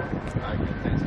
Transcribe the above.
I can think